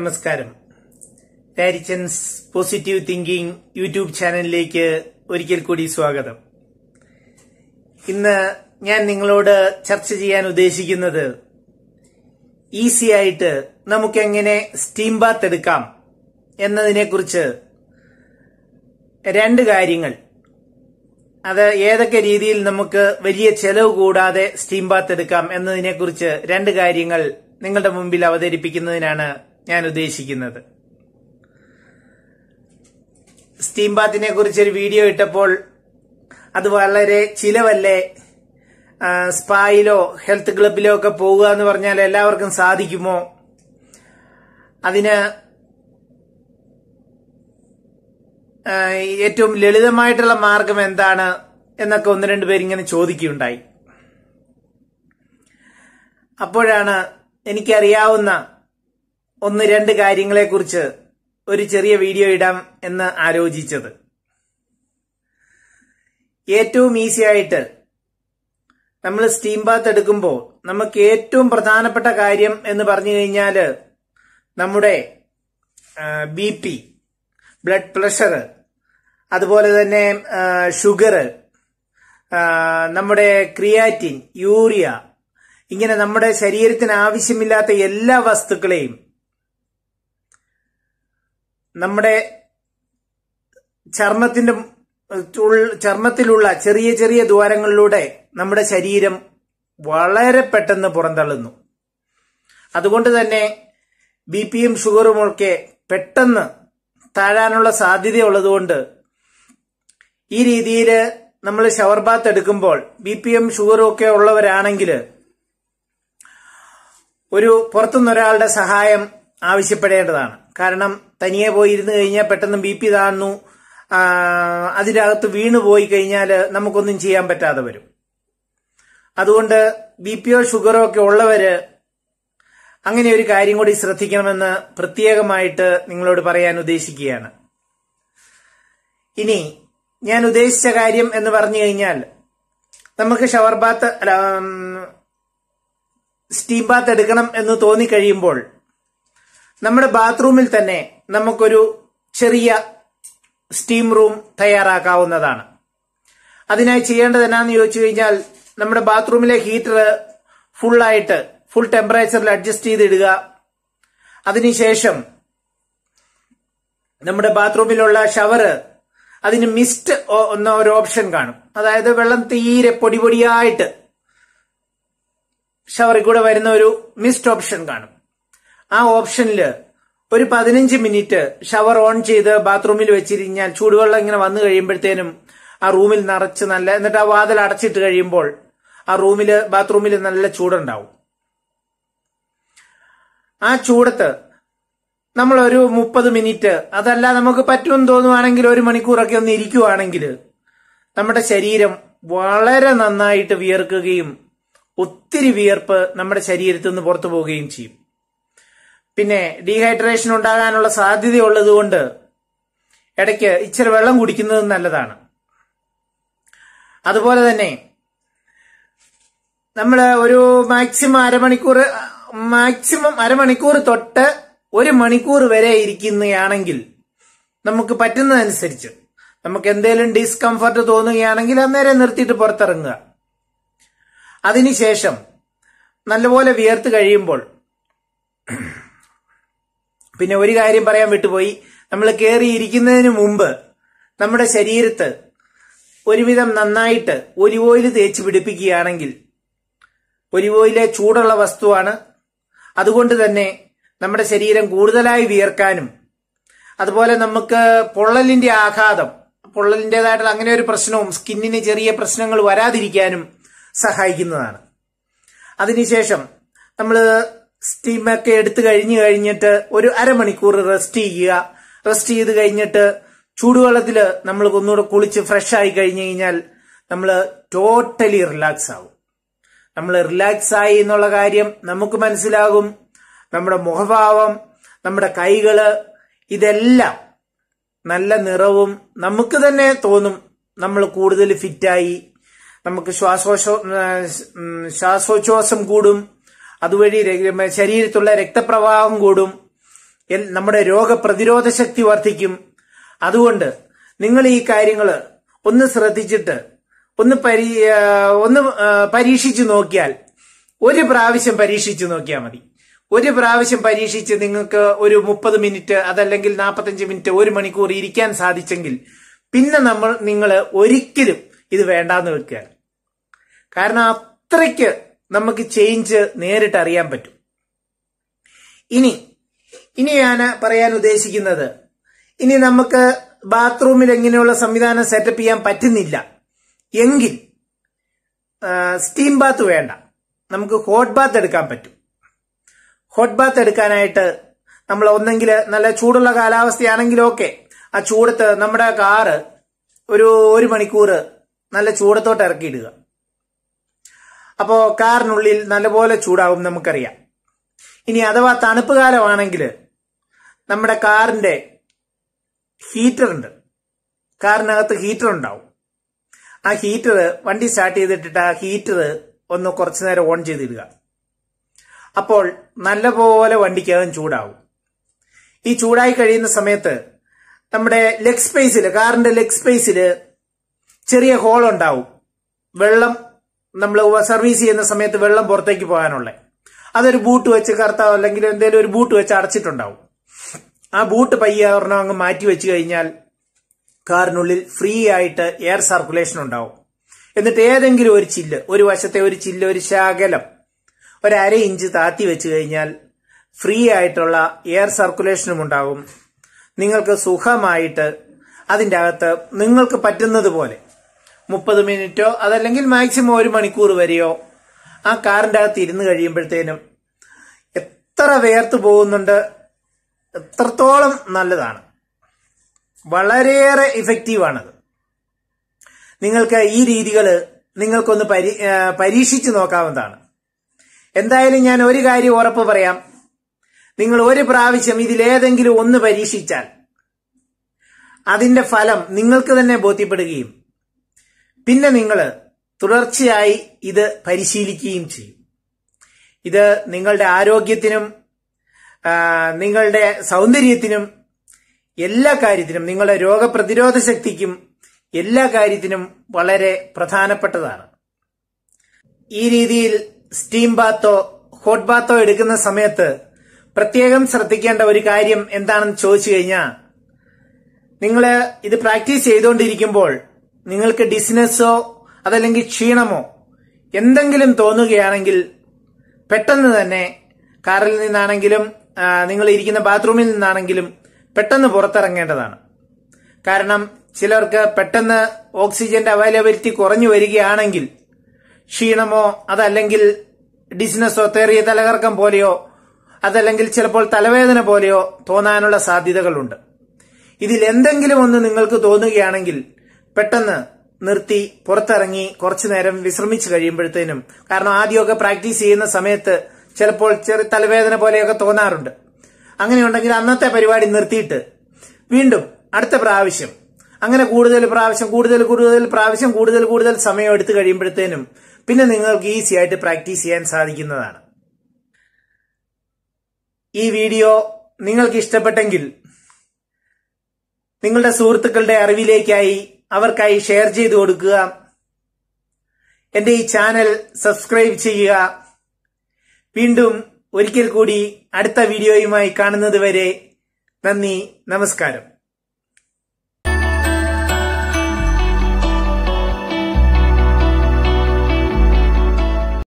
നമസ്കാരം. പാരിച്ചൻസ് positive thinking YouTube ചാനലിലേക്ക് ഒരിക്കൽ കൂടി സ്വാഗതം. ഇന്ന് ഞാൻ നിങ്ങളോട് ചർച്ച ചെയ്യാൻ ഉദ്ദേശിക്കുന്നത് ഈസി ആയിട്ട് നമുക്കെങ്ങനെ സ്റ്റീം ബാത്ത് എടുക്കാം എന്നതിനെക്കുറിച്ച് രണ്ട് കാര്യങ്ങൾ. അത് ഏതൊക്കെ രീതിയിൽ നമുക്ക് വലിയ ചെലവ് കൂടാതെ സ്റ്റീം ബാത്ത് എടുക്കാം എന്നതിനെക്കുറിച്ച് രണ്ട് കാര്യങ്ങൾ നിങ്ങളുടെ മുമ്പിൽ അവതരിപ്പിക്കുന്നതിനാണ് ഞാൻ ഉദ്ദേശിക്കുന്നത്. സ്റ്റീം ബാത്തിനെ കുറിച്ചൊരു വീഡിയോ ഇട്ടപ്പോൾ അത് വളരെ ചിലവല്ലേ സ്പായിലോ ഹെൽത്ത് ക്ലബിലോ ഒക്കെ പോവുക എന്ന് പറഞ്ഞാൽ എല്ലാവർക്കും സാധിക്കുമോ? അതിന് ഏറ്റവും ലളിതമായിട്ടുള്ള മാർഗം എന്താണ് എന്നൊക്കെ ഒന്ന് രണ്ട് പേരിങ്ങനെ ചോദിക്കുകയുണ്ടായി. അപ്പോഴാണ് എനിക്കറിയാവുന്ന ഒന്ന് രണ്ട് കാര്യങ്ങളെക്കുറിച്ച് ഒരു ചെറിയ വീഡിയോ ഇടാം എന്ന് ആലോചിച്ചത്. ഏറ്റവും ഈസി ആയിട്ട് നമ്മൾ സ്റ്റീം ബാത്ത് എടുക്കുമ്പോൾ നമുക്ക് ഏറ്റവും പ്രധാനപ്പെട്ട കാര്യം എന്ന് പറഞ്ഞു കഴിഞ്ഞാൽ നമ്മുടെ ബി പി ബ്ലഡ് പ്രഷർ അതുപോലെ തന്നെ ഷുഗർ നമ്മുടെ ക്രിയാറ്റിൻ യൂറിയ ഇങ്ങനെ നമ്മുടെ ശരീരത്തിന് ആവശ്യമില്ലാത്ത എല്ലാ വസ്തുക്കളെയും നമ്മുടെ ചർമ്മത്തിന്റെ ചർമ്മത്തിലുള്ള ചെറിയ ചെറിയ ദ്വാരങ്ങളിലൂടെ നമ്മുടെ ശരീരം വളരെ പെട്ടെന്ന് പുറന്തള്ളുന്നു. അതുകൊണ്ട് തന്നെ ബി പിയും ഷുഗറും ഒക്കെ പെട്ടെന്ന് താഴാനുള്ള സാധ്യതയുള്ളതുകൊണ്ട് ഈ രീതിയിൽ നമ്മൾ ഷവർബാത്ത് എടുക്കുമ്പോൾ ബി പി എം ഷുഗറും ഒക്കെ ഉള്ളവരാണെങ്കിൽ ഒരു പുറത്തുനിന്നൊരാളുടെ സഹായം ആവശ്യപ്പെടേണ്ടതാണ്. കാരണം തനിയെ പോയി ഇരുന്ന് കഴിഞ്ഞാൽ പെട്ടെന്ന് ബി പി താഴ്ന്നു അതിനകത്ത് വീണു പോയി കഴിഞ്ഞാൽ നമുക്കൊന്നും ചെയ്യാൻ പറ്റാതെ വരും. അതുകൊണ്ട് ബി പിയോ ഷുഗറോ ഒക്കെ ഉള്ളവര് അങ്ങനെ ഒരു കാര്യം കൂടി ശ്രദ്ധിക്കണമെന്ന് പ്രത്യേകമായിട്ട് നിങ്ങളോട് പറയാൻ ഉദ്ദേശിക്കുകയാണ്. ഇനി ഞാൻ ഉദ്ദേശിച്ച കാര്യം എന്ന് പറഞ്ഞു കഴിഞ്ഞാൽ നമുക്ക് ഷവർ ബാത്ത് സ്റ്റീം ബാത്ത് എടുക്കണം എന്ന് തോന്നിക്കഴിയുമ്പോൾ നമ്മുടെ ബാത്റൂമിൽ തന്നെ നമുക്കൊരു ചെറിയ സ്റ്റീം റൂം തയ്യാറാക്കാവുന്നതാണ്. അതിനായി ചെയ്യേണ്ടത് എന്നാന്ന് ചോദിച്ചു കഴിഞ്ഞാൽ നമ്മുടെ ബാത്റൂമിലെ ഹീറ്റർ ഫുള്ളായിട്ട് ഫുൾ ടെമ്പറേച്ചറിൽ അഡ്ജസ്റ്റ് ചെയ്തിടുക. അതിനുശേഷം നമ്മുടെ ബാത്റൂമിലുള്ള ഷവറ് അതിന് മിസ്റ്റ് എന്ന ഒരു ഓപ്ഷൻ കാണും. അതായത് വെള്ളം തീരെ പൊടിപൊടിയായിട്ട് ഷവറിൽ കൂടെ വരുന്ന ഒരു മിസ്റ്റ് ഓപ്ഷൻ കാണും. ആ ഓപ്ഷനിൽ ഒരു പതിനഞ്ച് മിനിറ്റ് ഷവർ ഓൺ ചെയ്ത് ബാത്റൂമിൽ വെച്ചിരിഞ്ഞാൽ ചൂടുവെള്ളം ഇങ്ങനെ വന്നു കഴിയുമ്പോഴത്തേനും ആ റൂമിൽ നിറച്ച് നല്ല എന്നിട്ട് ആ വാതിൽ അടച്ചിട്ട് കഴിയുമ്പോൾ ആ റൂമിൽ ബാത്റൂമിൽ നല്ല ചൂടുണ്ടാവും. ആ ചൂടത്ത് നമ്മൾ ഒരു മുപ്പത് മിനിറ്റ് അതല്ല നമുക്ക് പറ്റുമെന്ന് തോന്നുവാണെങ്കിൽ ഒരു മണിക്കൂറൊക്കെ ഒന്ന് ഇരിക്കുവാണെങ്കിൽ നമ്മുടെ ശരീരം വളരെ നന്നായിട്ട് വിയർക്കുകയും ഒത്തിരി വിയർപ്പ് നമ്മുടെ ശരീരത്തിൽ നിന്ന് പുറത്തു പോവുകയും ചെയ്യും. പിന്നെ ഡീഹൈഡ്രേഷൻ ഉണ്ടാകാനുള്ള സാധ്യതയുള്ളത് കൊണ്ട് ഇടയ്ക്ക് ഇച്ചിരി വെള്ളം കുടിക്കുന്നത് നല്ലതാണ്. അതുപോലെ തന്നെ നമ്മൾ ഒരു മാക്സിമം അരമണിക്കൂർ മാക്സിമം അരമണിക്കൂർ തൊട്ട് ഒരു മണിക്കൂർ വരെ ഇരിക്കുന്നയാണെങ്കിൽ നമുക്ക് പറ്റുന്നതനുസരിച്ച് നമുക്ക് എന്തെങ്കിലും ഡിസ്കംഫർട്ട് തോന്നുകയാണെങ്കിൽ അന്നേരം നിർത്തിയിട്ട് പുറത്തിറങ്ങുക. അതിനുശേഷം നല്ലപോലെ വിയർത്ത് കഴിയുമ്പോൾ പിന്നെ ഒരു കാര്യം പറയാൻ വിട്ടുപോയി. നമ്മൾ കയറിയിരിക്കുന്നതിന് മുമ്പ് നമ്മുടെ ശരീരത്ത് ഒരുവിധം നന്നായിട്ട് ഒലിവ് ഓയിൽ തേച്ച് പിടിപ്പിക്കുകയാണെങ്കിൽ ഒലിവ് ഓയിലെ ചൂടുള്ള വസ്തുവാണ്. അതുകൊണ്ട് തന്നെ നമ്മുടെ ശരീരം കൂടുതലായി വിയർക്കാനും അതുപോലെ നമുക്ക് പൊള്ളലിന്റെ ആഘാതം പൊള്ളലിന്റെതായിട്ടുള്ള അങ്ങനെ ഒരു പ്രശ്നവും സ്കിന്നിന് ചെറിയ പ്രശ്നങ്ങൾ വരാതിരിക്കാനും സഹായിക്കുന്നതാണ്. അതിനുശേഷം നമ്മൾ സ്റ്റീമൊക്കെ എടുത്തു കഴിഞ്ഞു കഴിഞ്ഞിട്ട് ഒരു അരമണിക്കൂർ റെസ്റ്റ് ചെയ്യുക. റെസ്റ്റ് ചെയ്ത് കഴിഞ്ഞിട്ട് ചൂടുവെള്ളത്തിൽ നമ്മൾ ഒന്നുകൂടെ കുളിച്ച് ഫ്രഷ് ആയി കഴിഞ്ഞു കഴിഞ്ഞാൽ നമ്മൾ ടോട്ടലി റിലാക്സ് ആവും. നമ്മൾ റിലാക്സ് ആയി എന്നുള്ള കാര്യം നമുക്ക് മനസ്സിലാകും. നമ്മുടെ മുഖഭാവം നമ്മുടെ കൈകൾ ഇതെല്ലാം നല്ല നിറവും നമുക്ക് തന്നെ തോന്നും നമ്മൾ കൂടുതൽ ഫിറ്റായി നമുക്ക് ശ്വാസോച്ഛ്വാസം കൂടും. അതുവഴി ശരീരത്തുള്ള രക്തപ്രവാഹം കൂടും. നമ്മുടെ രോഗപ്രതിരോധ ശക്തി വർദ്ധിക്കും. അതുകൊണ്ട് നിങ്ങൾ ഈ കാര്യങ്ങൾ ഒന്ന് ശ്രദ്ധിച്ചിട്ട് ഒന്ന് പരീ ഒന്ന് പരീക്ഷിച്ചു നോക്കിയാൽ ഒരു പ്രാവശ്യം പരീക്ഷിച്ചു നോക്കിയാൽ മതി. ഒരു പ്രാവശ്യം പരീക്ഷിച്ച് നിങ്ങൾക്ക് ഒരു മുപ്പത് മിനിറ്റ് അതല്ലെങ്കിൽ നാൽപ്പത്തഞ്ച് മിനിറ്റ് ഒരു മണിക്കൂർ ഇരിക്കാൻ സാധിച്ചെങ്കിൽ പിന്നെ നമ്മൾ നിങ്ങൾ ഒരിക്കലും ഇത് വേണ്ടാന്ന് വെക്കുകയാണ് കാരണം അത്രയ്ക്ക് നമുക്ക് ചേഞ്ച് നേരിട്ട് അറിയാൻ പറ്റും. ഇനി ഇനി ഞാൻ പറയാൻ ഉദ്ദേശിക്കുന്നത്. ഇനി നമുക്ക് ബാത്റൂമിൽ എങ്ങനെയുള്ള സംവിധാനം സെറ്റപ്പ് ചെയ്യാൻ പറ്റുന്നില്ല. എങ്കിൽ സ്റ്റീം ബാത്ത് വേണ്ട. നമുക്ക് ഹോട്ട് ബാത്ത് എടുക്കാൻ പറ്റും. ഹോട്ട് ബാത്ത് എടുക്കാനായിട്ട് നമ്മൾ ഒന്നെങ്കിൽ നല്ല ചൂടുള്ള കാലാവസ്ഥയാണെങ്കിലൊക്കെ ആ ചൂടത്ത് നമ്മുടെ കാറ് ഒരു ഒരു മണിക്കൂർ നല്ല ചൂടത്തോട്ട് ഇറക്കിയിടുക. അപ്പോ കാറിനുള്ളിൽ നല്ലപോലെ ചൂടാവും നമുക്കറിയാം. ഇനി അഥവാ തണുപ്പ് കാലമാണെങ്കിൽ നമ്മുടെ കാറിന്റെ ഹീറ്റർ ഉണ്ട്. കാറിനകത്ത് ഹീറ്റർ ഉണ്ടാവും. ആ ഹീറ്റർ വണ്ടി സ്റ്റാർട്ട് ചെയ്തിട്ടിട്ട് ആ ഹീറ്റർ ഒന്ന് കുറച്ചു നേരം ഓൺ ചെയ്തിടുക. അപ്പോൾ നല്ലപോലെ വണ്ടിക്കകം ചൂടാവും. ഈ ചൂടായി കഴിയുന്ന സമയത്ത് നമ്മുടെ ലെഗ് സ്പേസിൽ കാറിന്റെ ലെഗ് സ്പേസിൽ ചെറിയ ഹോൾ ഉണ്ടാവും. വെള്ളം നമ്മൾ സർവീസ് ചെയ്യുന്ന സമയത്ത് വെള്ളം പുറത്തേക്ക് പോകാനുള്ള. അതൊരു ബൂട്ട് വെച്ച് കറുത്താവോ അല്ലെങ്കിൽ എന്തെങ്കിലും ഒരു ബൂട്ട് വെച്ച് അടച്ചിട്ടുണ്ടാവും. ആ ബൂട്ട് പയ്യെ ഒരെണ്ണം അങ്ങ് മാറ്റി വെച്ച് കഴിഞ്ഞാൽ കാറിനുള്ളിൽ ഫ്രീ ആയിട്ട് എയർ സർക്കുലേഷൻ ഉണ്ടാവും. എന്നിട്ട് ഏതെങ്കിലും ഒരു ചില്ല് ഒരു വശത്തെ ഒരു ചില്ല് ഒരു ശകലം ഒരു അര ഇഞ്ച് താത്തി വെച്ച് കഴിഞ്ഞാൽ ഫ്രീ ആയിട്ടുള്ള എയർ സർക്കുലേഷനും ഉണ്ടാവും. നിങ്ങൾക്ക് സുഖമായിട്ട് അതിന്റെ അകത്ത് നിങ്ങൾക്ക് പറ്റുന്നത് പോലെ മുപ്പത് മിനിറ്റോ അതല്ലെങ്കിൽ മാക്സിമം ഒരു മണിക്കൂർ വരെയോ ആ കാറിന്റെ അകത്ത് ഇരുന്ന് കഴിയുമ്പോഴത്തേനും എത്ര വേർത്ത് പോകുന്നുണ്ട് എത്രത്തോളം നല്ലതാണ്. വളരെയേറെ ഇഫക്റ്റീവാണത് നിങ്ങൾക്ക് ഈ രീതികൾ നിങ്ങൾക്കൊന്ന് പരി പരീക്ഷിച്ച് നോക്കാവുന്നതാണ്. എന്തായാലും ഞാൻ ഒരു കാര്യം ഉറപ്പ് പറയാം. നിങ്ങൾ ഒരു പ്രാവശ്യം ഇതിലേതെങ്കിലും ഒന്ന് പരീക്ഷിച്ചാൽ അതിന്റെ ഫലം നിങ്ങൾക്ക് തന്നെ ബോധ്യപ്പെടുകയും പിന്നെ നിങ്ങൾ തുടർച്ചയായി ഇത് പരിശീലിക്കുകയും ചെയ്യും. ഇത് നിങ്ങളുടെ ആരോഗ്യത്തിനും നിങ്ങളുടെ സൗന്ദര്യത്തിനും എല്ലാ കാര്യത്തിനും നിങ്ങളുടെ രോഗപ്രതിരോധ ശക്തിക്കും എല്ലാ കാര്യത്തിനും വളരെ പ്രധാനപ്പെട്ടതാണ്. ഈ രീതിയിൽ സ്റ്റീം ബാത്തോ ഹോട്ട് ബാത്തോ എടുക്കുന്ന സമയത്ത് പ്രത്യേകം ശ്രദ്ധിക്കേണ്ട ഒരു കാര്യം എന്താണെന്ന് ചോദിച്ചു കഴിഞ്ഞാൽ നിങ്ങൾ ഇത് പ്രാക്ടീസ് ചെയ്തുകൊണ്ടിരിക്കുമ്പോൾ നിങ്ങൾക്ക് ഡിസ്നെസ്സോ അതല്ലെങ്കിൽ ക്ഷീണമോ എന്തെങ്കിലും തോന്നുകയാണെങ്കിൽ പെട്ടെന്ന് തന്നെ കാറിൽ നിന്നാണെങ്കിലും നിങ്ങൾ ഇരിക്കുന്ന ബാത്റൂമിൽ നിന്നാണെങ്കിലും പെട്ടെന്ന് പുറത്തിറങ്ങേണ്ടതാണ്. കാരണം ചിലർക്ക് പെട്ടെന്ന് ഓക്സിജന്റെ അവൈലബിലിറ്റി കുറഞ്ഞു വരികയാണെങ്കിൽ ക്ഷീണമോ അതല്ലെങ്കിൽ ഡിസ്നസ്സോ തേറിയ തലകറക്കം പോലെയോ അതല്ലെങ്കിൽ ചിലപ്പോൾ തലവേദന പോലെയോ തോന്നാനുള്ള സാധ്യതകളുണ്ട്. ഇതിൽ എന്തെങ്കിലും ഒന്ന് നിങ്ങൾക്ക് തോന്നുകയാണെങ്കിൽ പെട്ടെന്ന് നിർത്തി പുറത്തിറങ്ങി കുറച്ചു നേരം വിശ്രമിച്ചു കഴിയുമ്പോഴത്തേനും കാരണം ആദ്യമൊക്കെ പ്രാക്ടീസ് ചെയ്യുന്ന സമയത്ത് ചിലപ്പോൾ ചെറിയ തലവേദന പോലെയൊക്കെ തോന്നാറുണ്ട്. അങ്ങനെയുണ്ടെങ്കിൽ അന്നത്തെ പരിപാടി നിർത്തിയിട്ട് വീണ്ടും അടുത്ത പ്രാവശ്യം അങ്ങനെ കൂടുതൽ പ്രാവശ്യം കൂടുതൽ കൂടുതൽ പ്രാവശ്യം കൂടുതൽ കൂടുതൽ സമയം എടുത്തു കഴിയുമ്പോഴത്തേനും പിന്നെ നിങ്ങൾക്ക് ഈസി ആയിട്ട് പ്രാക്ടീസ് ചെയ്യാൻ സാധിക്കുന്നതാണ്. ഈ വീഡിയോ നിങ്ങൾക്ക് ഇഷ്ടപ്പെട്ടെങ്കിൽ നിങ്ങളുടെ സുഹൃത്തുക്കളുടെ അറിവിലേക്കായി അവർക്കായി ഷെയർ ചെയ്തു കൊടുക്കുക. എന്റെ ഈ ചാനൽ സബ്സ്ക്രൈബ് ചെയ്യുക. വീണ്ടും ഒരിക്കൽ കൂടി അടുത്ത വീഡിയോയുമായി കാണുന്നത് വരെ നന്ദി നമസ്കാരം.